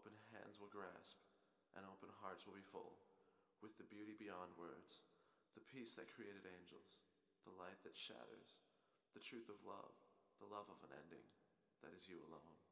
open hands will grasp, and open hearts will be full with the beauty beyond words, the peace that created angels, the light that shatters, the truth of love, the love of an ending that is you alone.